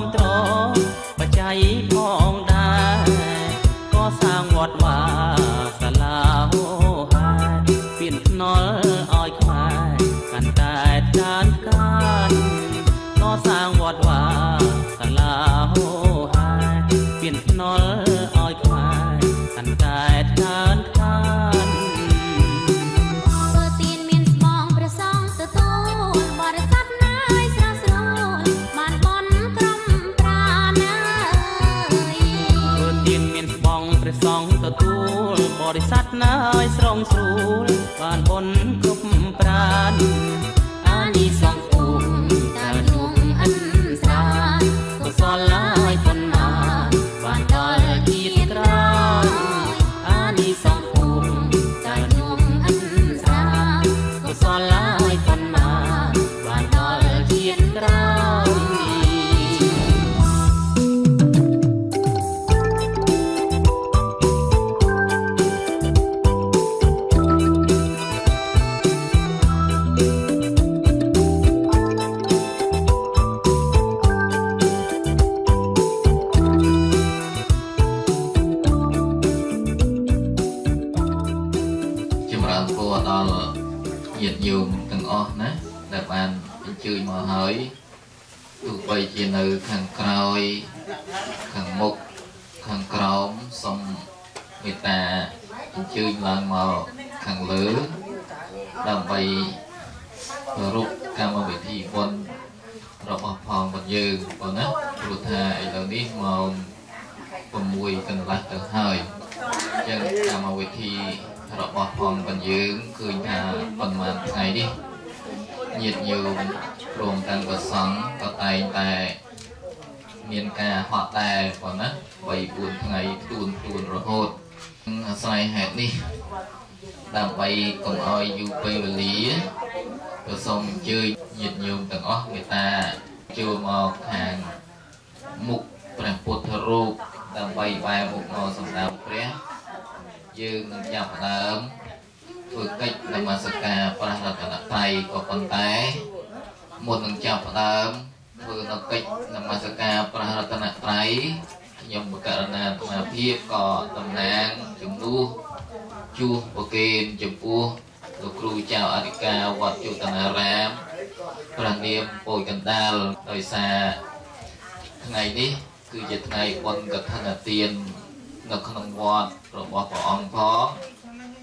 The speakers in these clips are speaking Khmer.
អ អញ្ជើញឡើងមកខាងលើដើម្បីប្ររពកម្មវិធីបុណ្យរបស់ផងរបស់យើងបងណាព្រោះថាឥឡូវនេះម៉ោង6កន្លះទៅហើយអញ្ចឹងកម្មវិធីរបស់ផងរបស់យើងឃើញថាប៉ុន្មានថ្ងៃនេះញាតិញោមព្រមទាំងប្រសង់ក៏តែងតែមានការហត់ដែរបងណា3 4ថ្ងៃទួនទួនរហូត អាស្រ័យហេតុនេះដើម្បីកុំឲ្យយូរពេលវេលាក៏សូមអញ្ជើញញាតិញោមទាំងអស់មេត្តាចូលមកខាងមុខព្រះពុទ្ធរូបដើម្បីបែរមុខមកសម្ដៅព្រះយើងនឹងចាប់ផ្ដើមធ្វើកិច្ចនមស្ការព្រះរតនត្រ័យក៏ប៉ុន្តែមុននឹងចាប់ផ្ដើមធ្វើនៅកិច្ចនមស្ការព្រះរតនត្រ័យ ខ្ញុំបករណាអាត្មាភាពក៏តំណាងជំនួសជួសប្រគេនចំពោះលោកគ្រូចៅអធិការវត្តជោតនារាមព្រះនាមពោយកណ្ដាលដោយសារថ្ងៃនេះគឺជាថ្ងៃបុណ្យកឋិនទាននៅក្នុងវត្តរបស់ព្រះអង្គផង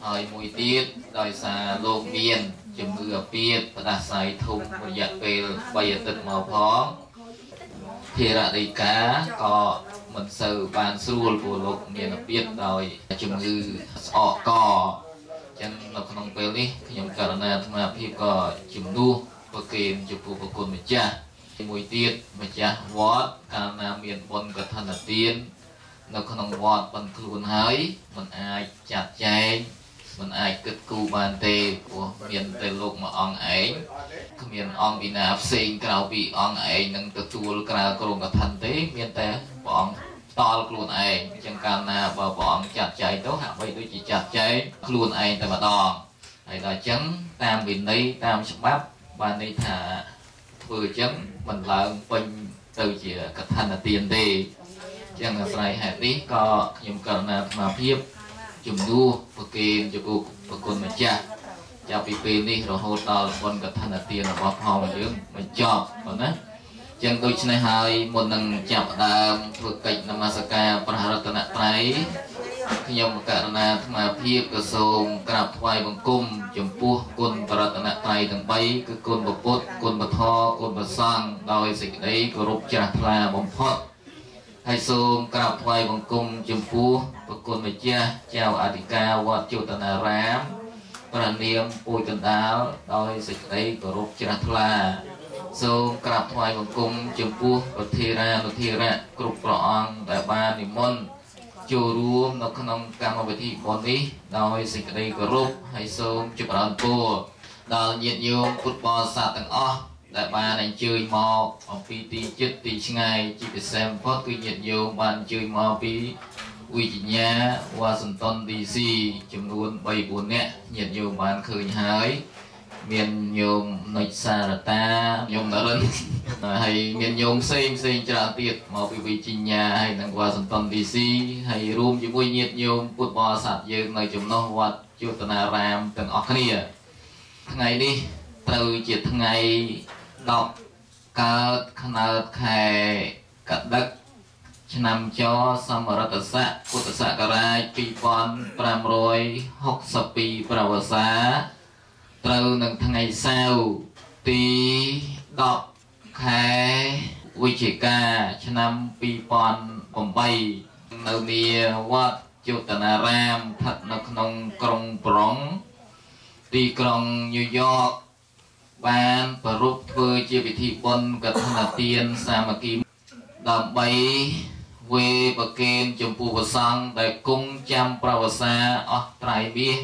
ហើយមួយទៀតដោយសារលោកមានជំងឺអាពាធផ្ដាសាយធំរយៈពេល3អាទិត្យមកផងភារដីកាក៏ មិនសូវបានស្រួលព្រោះលោកមានរបៀបដោយជំងឺស្អកកចឹងនៅក្នុងពេលនេះខ្ញុំករណីអាត្មាភាពក៏ជំនួសប្រគេនចំពោះប្រគុណម្ចាស់មួយទៀតម្ចាស់វត្តកាលណាមានបុណ្យកឋិនទាននៅក្នុងវត្តបិណ្ឌខ្លួនហើយមិនអាចចាត់ចែងមិនអាចគិតគូរបានទេព្រោះមានតែលោកមួយអង្គឯងគ្មានអង្គពីណាផ្សេងក្រៅពីអង្គឯងនឹងទទួលក្រៅក្រុមកឋិនទេមានតែព្រះអង្គ តល់ខ្លួនឯងអញ្ចឹងកាលណាបើព្រះអង្គចាត់ចែងទៅហាក់បីដូចជាចាត់ចែងខ្លួនឯងតែម្ដងអហើយដល់អញ្ចឹងតាមវិន័យតាមច្បាប់បានន័យថាធ្វើអញ្ចឹងមិនឡើងពេញទៅជាកថានទានទេអញ្ចឹងអាស្រ័យហេតុនេះក៏ខ្ញុំករណាអាត្មាភាពជំនួសប្រគេនចំពោះប្រគុណម្ចាស់ចាប់ពីពេលនេះរហូតដល់បុណ្យកថានទានរបស់ផងយើងបញ្ចប់បងណា ចឹងដូច្នេះហើយមុននឹងចាប់ផ្ដើមធ្វើកិច្ចនមស្ការព្រះរតនត្រ័យខ្ញុំករណាអាត្មាភាពក៏សូមក្រាបថ្វាយបង្គំចំពោះគុណបរតនត្រ័យទាំង3គឺគុណពុទ្ធគុណពធគុណប្រសង្ឃដោយសេចក្តីគោរពជ្រះថ្លាបំផុតហើយសូមក្រាបថ្វាយបង្គំចំពោះប្រគុណម្ចាស់ចៅអធិការវត្តជោតនារាមព្រះនាមពូជកណ្ដាលដោយសេចក្តីគោរពជ្រះថ្លា សូមក្រាបថ្វាយបង្គំចំពោះប្រធារានុធារៈគ្រប់ព្រះអង្គដែលបាននិមន្តចូលរួមនៅក្នុងកម្មវិធីបុណ្យនេះដោយសេចក្តីគោរពហើយសូមចម្រើនពរដល់ញាតិញោមពុទ្ធបរិស័ទទាំងអស់ដែលបានអញ្ជើញមកអំពីទីចិត្តទីឆ្ងាយជាពិសេសបំផុតគឺញាតិញោមបានអញ្ជើញមកពីវិជ្ជាវ៉ាស៊ីនតោន DC ចំនួន3 4នាក់ញាតិញោមបានឃើញហើយ មានញោមនុចសារតាញោមនរិនហើយមានញោមផ្សេងផ្សេងច្រើនទៀតមកពីវិជ្ជាហើយនិងវ៉ាស៊ីនតោន DC ហើយរួមជាមួយញាតិញោមពុទ្ធបរិស័ទយើងនៅចំណុះវត្តជោតនារាមទាំងអស់គ្នាថ្ងៃនេះត្រូវជាថ្ងៃ10កើតខ្នើតខែកដឹកឆ្នាំចសមរតស័កពុទ្ធសករាជ2562ប្រវស្សា ត្រូវនឹងថ្ងៃសៅរ៍ទី10ខែវិច្ឆិកាឆ្នាំ2008នៅនីវត្តជោតនារាមស្ថិតនៅក្នុងក្រុងប្រង ទីក្រុងញូវយ៉កបានប្រពៃធ្វើជាពិធីបុណ្យកឋិនទានសាមគ្គីដើម្បីវេប្រគេនចំពោះព្រះសង្ឃដែលគង់ចាំប្រវសាអស់ត្រៃមាស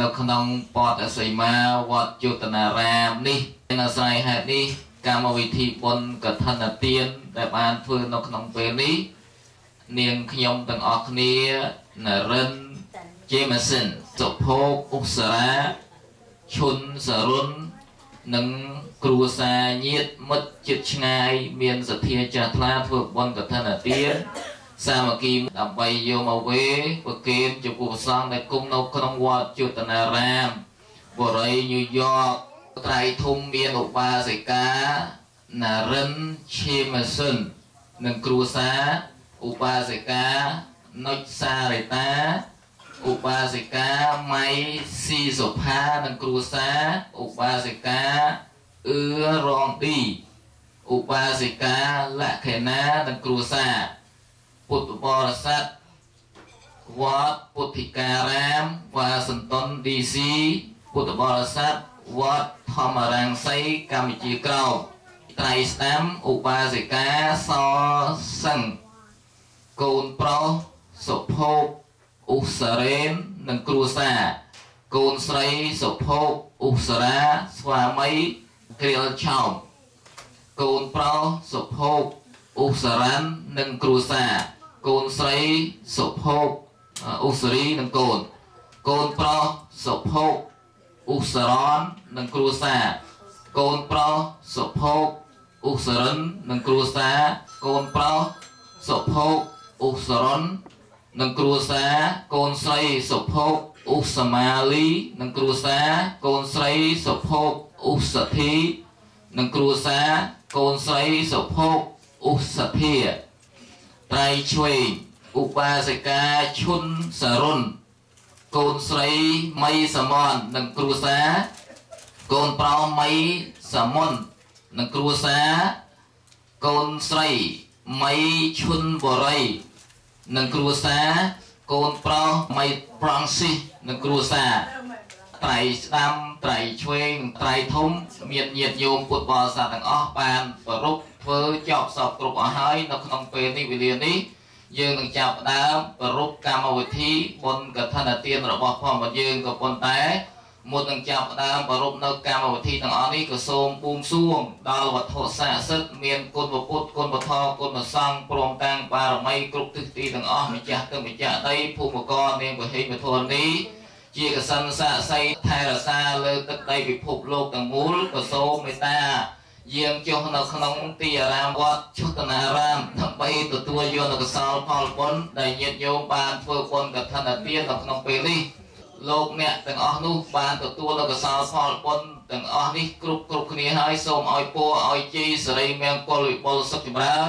នៅក្នុងពតអសីមាវត្តជោតនារាមនេះនៅអាស្រ័យហេតុនេះកម្មវិធីបុណ្យកឋិនទានដែលបានធ្វើនៅក្នុងពេលនេះនាងខ្ញុំទាំងអស់គ្នានរិនជេម៉ាសិនសុភោគឧសរាឈុនសរុននិងគ្រួសារញាតិមិត្តជិតឆ្ងាយមានសទ្ធាជ្រះថ្លាធ្វើបុណ្យកឋិនទាន សាមគ្គីដើម្បីយកមកវេប្រគេនចំពោះព្រះសង្ឃដែលគង់នៅក្នុងវត្តជតនារាមបរិយញូវយ៉កត្រៃធំមានឧបាសិកាណារិនឈេមសុននិងគ្រួសារឧបាសិកានុចសារេតាឧបាសិកាម៉ៃស៊ីសុផានិងគ្រួសារឧបាសិកាអឺរងឌីឧបាសិកាលក្ខណានិងគ្រួសារ ពុទ្ធបរិស័ទវត្តពុទ្ធិការាមវ៉ាសន្តន DC ពុទ្ធបរិស័ទវត្តធម្មរាំងសីកម្ពុជាក្រោមត្រៃស្ដាំឧបាសិកាសសឹងកូនប្រុសសុភោគឧសរេននិងគ្រួសារកូនស្រីសុភោគឧសរាស្វាមីគ្រាលឆោមកូនប្រុសសុភោគ ឧសរាននិងគ្រួសារកូនស្រីសុភោគឧសរីនិងកូនកូនប្រុសសុភោគឧសរននិងគ្រួសារកូនប្រុសសុភោគឧសរិននិងគ្រួសារកូនប្រុសសុភោគឧសរននិងគ្រួសារកូនស្រីសុភោគឧសមាលីនិងគ្រួសារកូនស្រីសុភោគឧសធីនិងគ្រួសារកូនស្រីសុភោគ ឧសភាត្រៃឆ្វេងឧបាសិកាឈុនសរុនកូនស្រីមីសមននិងគ្រួសារកូនប្រុសមីសមននិងគ្រួសារកូនស្រីមីឈុនបរិយនិងគ្រួសារកូនប្រុសមីប្រង់ស៊ីសនិងគ្រួសារ ត្រៃស្ដាំត្រៃឆ្វេងត្រៃធំមានញាតិញោមពុទ្ធបរិស័ទទាំងអស់បានប្រពធ្វើចប់សពគ្រប់អស់ហើយនៅក្នុងពេលនេះវេលានេះយើងនឹងចាប់ផ្ដើមប្រពកម្មវិធីបុណ្យកឋិនទានរបស់ផងរបស់យើងក៏ប៉ុន្តែមុននឹងចាប់ផ្ដើមប្រពនៅកម្មវិធីទាំងអស់នេះក៏សូមបួងសួងដល់វត្ថុស័ក្តិសិទ្ធិមានគុណពុទ្ធគុណពធគុណសង្ឃព្រមទាំងបារមីគ្រប់ទិសទីទាំងអស់ម្ចាស់ទឹកម្ចាស់ដីភូមិករនាងពហិមធរនេះ ជាកសិនសាកសីថែរក្សាលើទឹកដីពិភពលោកទាំងមូលក៏សូមមេត្តាយាងចុះនៅក្នុងទីអារាមវត្តជុតនារាមដើម្បីទទួលយកនូវកុសលផលបុណ្យដែលញាតិញោមបានធ្វើបុណ្យកឋិនទាននៅក្នុងពេលនេះលោកអ្នកទាំងអស់នោះបានទទួលនូវកុសលផលបុណ្យទាំងអស់នេះគ្រប់គ្រប់គ្នាហើយសូមឲ្យពរឲ្យជ័យសិរីមង្គលវិបុលសុខចម្រើន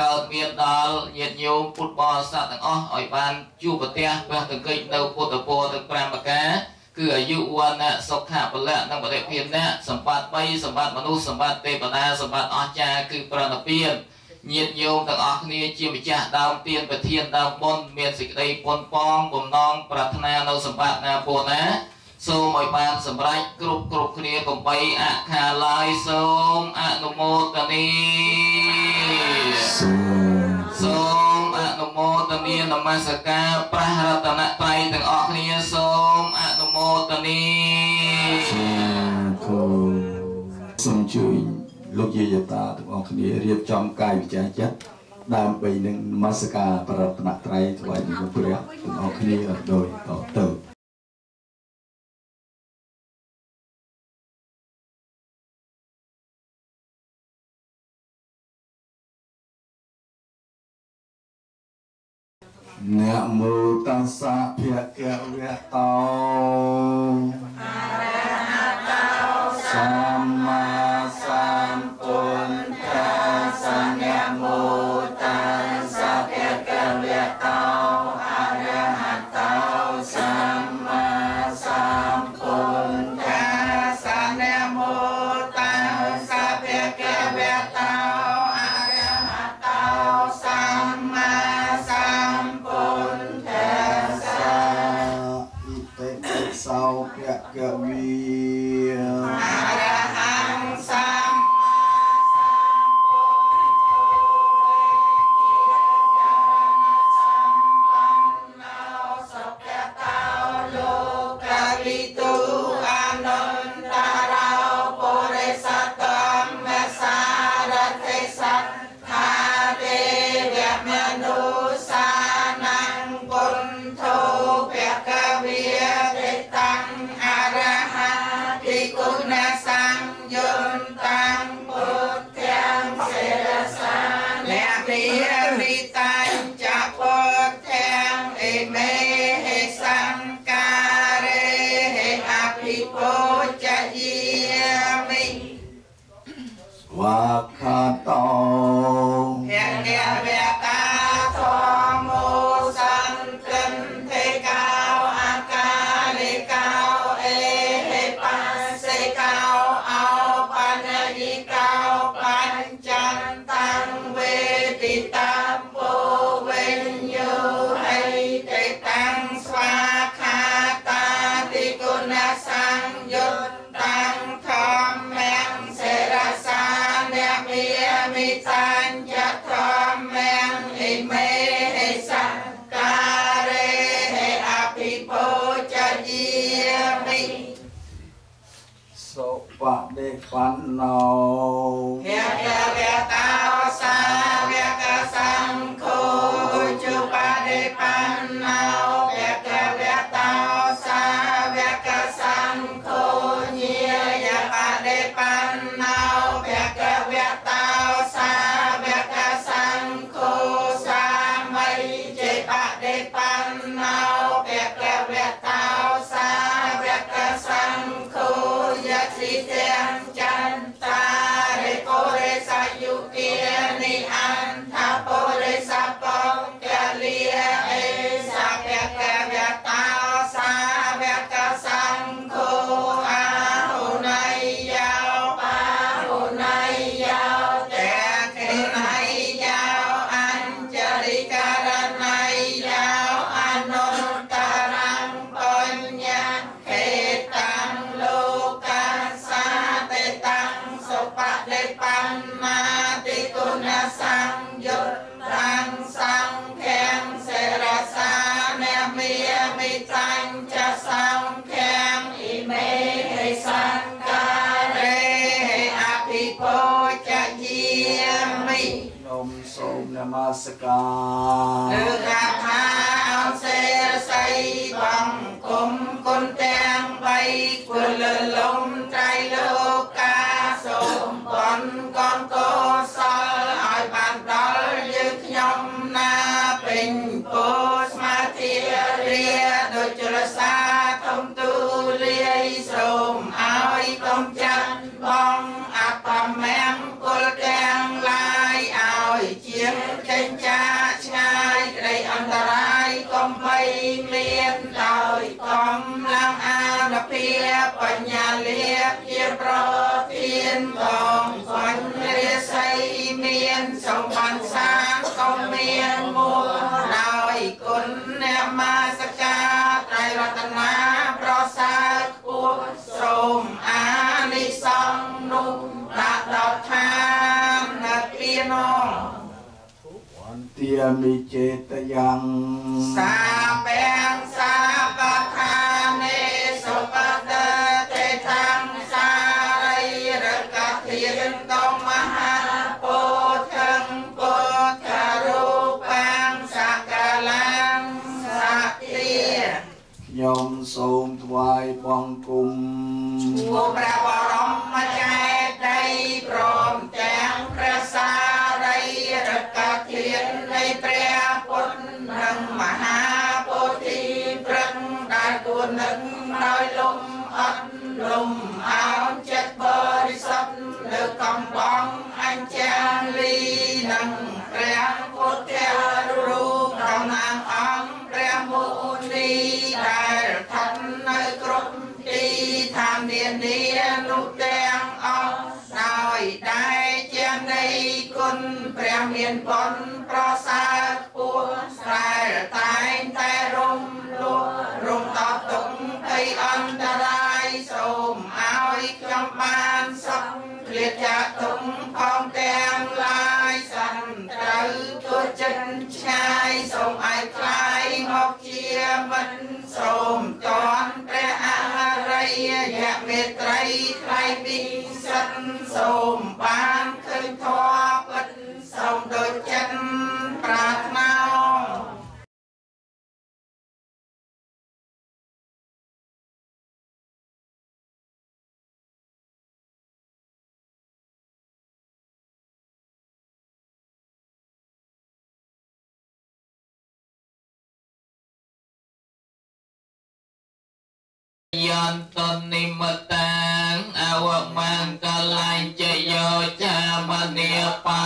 កើតមានដល់ញាតិញោមពុទ្ធបរិស័ទទាំងអស់ឲ្យបានជួបប្រទះព្រះតង្កិច្ចនៅពុទ្ធពរទាំង5ប្រការគឺអាយុវណ្ណៈសុខៈពលៈនិងបរិភានៈសម្បត្តិ3សម្បត្តិមនុស្សសម្បត្តិទេវតាសម្បត្តិអស្ចារ្យគឺប្រណិពានញាតិញោមទាំងអស់គ្នាជាម្ចាស់ដើមទានប្រធានដើមបុណ្យមានសេចក្តីប៉ុនប៉ងបំណងប្រាថ្នានៅសម្បត្តិណាពោណា សូមឲ្យបានសម្រេចគ្រប់គ្រប់គ្នាកំបីអខាឡាយសូមអនុមោទនីសូមអនុមោទនានមស្ការព្រះរតនត្រ័យទាំងអស់គ្នាសូមអនុមោទនីសាធុសូមជួយលោកយាយតាទាំងអស់គ្នារៀបចំកាយវិជាចិត្តដើម្បីនឹងនមស្ការប្ររតនត្រ័យថ្វាយនឹងព្រះទាំងអស់គ្នាដោយតទៅ សាភគវៈតោ អ្ដេបា ស្ការលើកាថាអោសេរស័យបង្គំគុណពលលំត្រៃលោកាសូមបនកនកោសលឲ្យបានដល់យើងខ្ញុំណាពេញពោស្មាធិរាដូចចរសាធំទូលាយសូមឲ្យកុំចាត់បងអបមង្គលទាំង រាយកុំបីមានដោយកំឡើងអានភាបញ្ញាលាភជាប្រធានកងសញ្ញរាសីមានសម្បត្តិសាងក៏មានមួលដោយគុណអ្នកមាសកាត្រៃរតនាប្រសើរខ្ពស់សូមអា យាមិចេតយ៉ាងសាពេងសាបថានេសុបតេទេតាំងសារីរកធានតំមហាពោធិងពោធរូបាំងសកលាំសតិខ្ញុំសូមថ្វាយបង្គំជួបព្រះបរម ព្រះពុទ្ធនិងមហាពុទ្ធិព្រឹងដែលគួរនឹងដោយលំអត់លំអោនចិត្តបរិសុទ្ធលើកំបងអញ្ចាលីនិងព្រះពុទ្ធរូបតំណាងអង្គព្រះមុនីដែលស្ថិតនៅគ្រប់ទីឋាននានានោះទាំងអស់ដោយដែលជានៃគុណព្រះមានបុណ្យ មិនសូមតនព្រះអរិយមេត្រីថ្លៃពិសិដ្ឋសូមបានឃើញធម៌ពិតសូមដូចចិត្តប្រាថ្នាันตนนิมตังอวมังกลายเจโยจามเนียปา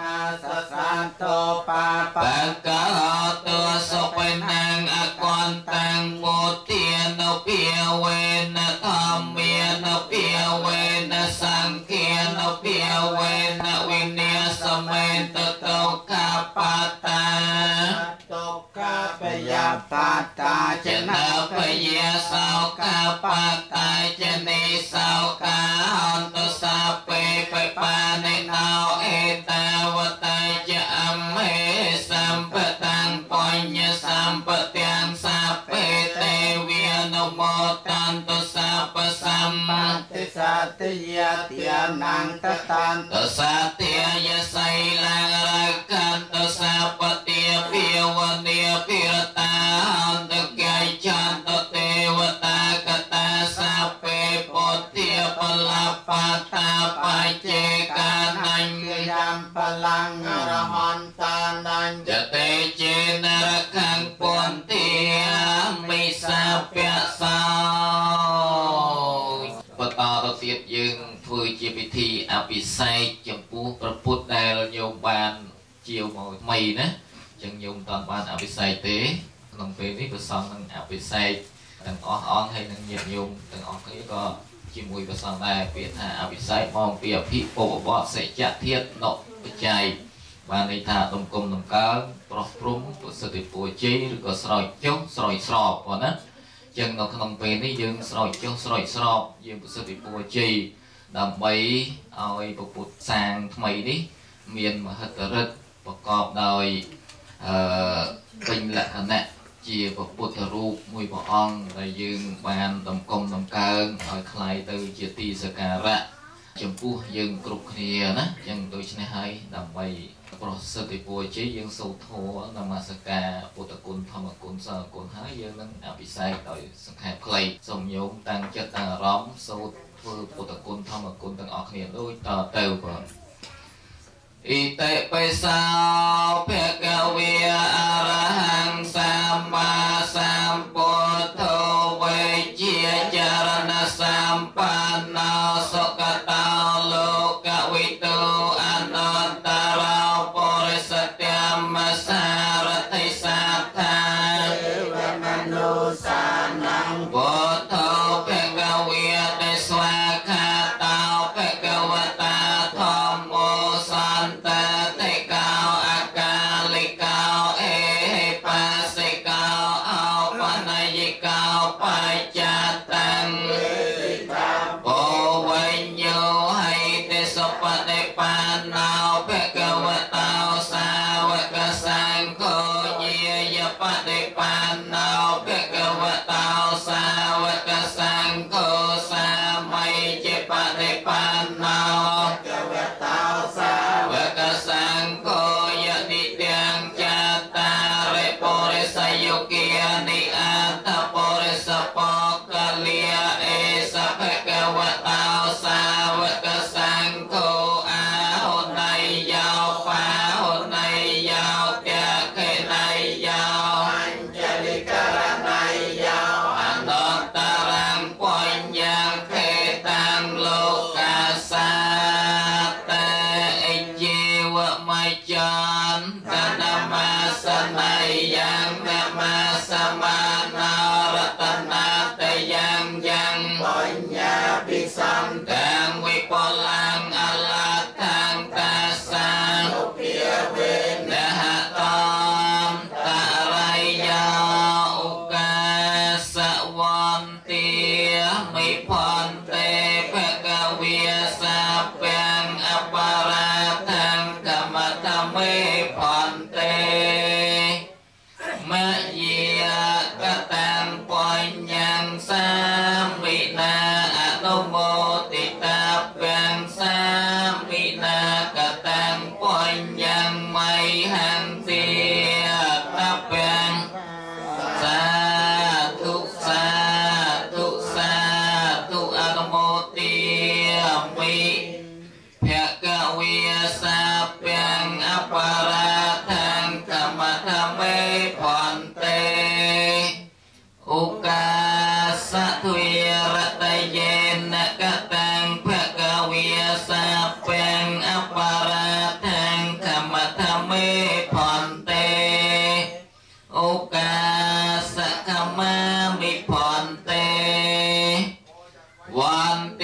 นาสสันโตปาปะกะหตัวสุเปนังอกอตังโมเตียนเปียเวนธรรมเมียนเปียเวนสังเกียนเปียเวนวิเนสเมตโตกาปตา នភាវេនធម្មានភាវេនសង្ឃានភាវេនវិនយសមេតតោកាបតាតុកបយាបតាចនពយាសោកាបតាចនេសោកាអន្តសាពេបបានិណោអេតាវតាចអមេសម្បតាំងបញ្ញសម្បទាំងសាពេទេ វានមោតន្តសាបសម្បតិសតិយទានាងតតានតសាទាយសៃលារកន្តសាបតិភិវនីភិរតាអន្តកាយចន្តទេវតាកតាសាពេពុទ្ធាបលបតាបច្ចេកានញ្ញយាមបលាំងរហន្តានញ្ញចតេចេនរខੰពន្តិមិ សាពៈសោបន្តទៅទៀតយើងធ្វើជាពិធីអភិសេកចំពោះព្រះពុទ្ធដែលញោមបានជាវមកថ្មីណាអញ្ចឹងញោមតន់បានអភិសេកទេក្នុងពេលនេះព្រះសង្ឃនឹងអភិសេកទាំងអស់អង្គហើយនឹងញាតិញោមទាំងអស់គ្នាក៏ជាមួយព្រះសង្ឃដែរពាក្យថាអភិសេកមកពីអភិពុបបៈសេចធាតនបច្ច័យ បានន័យថាដុំគុំដុំកើងប្រោះព្រំពុសិទ្ធិពួរជ័យឬក៏ស្រោចចុះស្រោចស្រពប៉ុណ្ណាអញ្ចឹងនៅក្នុងពេលនេះយើងស្រោចចុះស្រោចស្រពយើងពុសិទ្ធិពួរជ័យដើម្បីឲ្យពពុទ្ធសាងថ្មីនេះមានមហិទ្ធិឫទ្ធិប្រកបដោយអឺពេញលក្ខណៈជាពពុទ្ធរូបមួយព្រះអង្គដែលយើងបានដុំគុំដុំកើងឲ្យคล้ายទៅជាទីសក្ការៈ ចំពោះយើងគ្រប់គ្នាណាចឹងដូច្នេះហើយដើម្បីប្រសិទ្ធិពរជ័យយើងសូត្រធម៌នមស្ការពុទ្ធគុណធម្មគុណសង្ឃគុណហើយយើងនឹងអភិសេកដោយសង្ខេបផ្លៃសូមញោមតាំងចិត្តតាំងអារម្មណ៍សូត្រធ្វើពុទ្ធគុណធម្មគុណទាំងអស់គ្នាដូចតទៅបាទអិតិបេសោភគវេអរហង្គសម្មាសម្ព One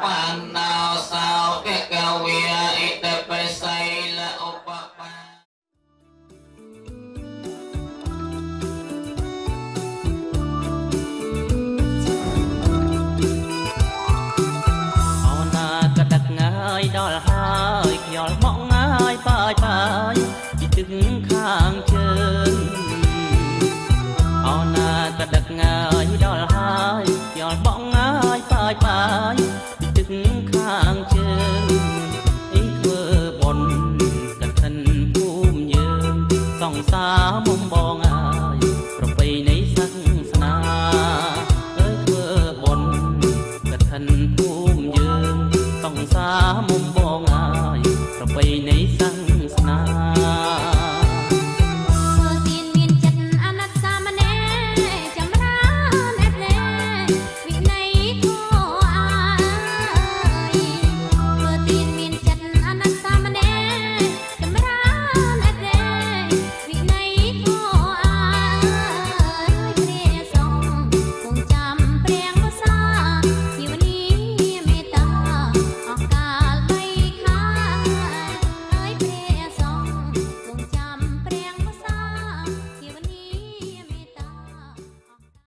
ปันนาสาวเกกเวีย มมอง